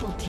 Triple team.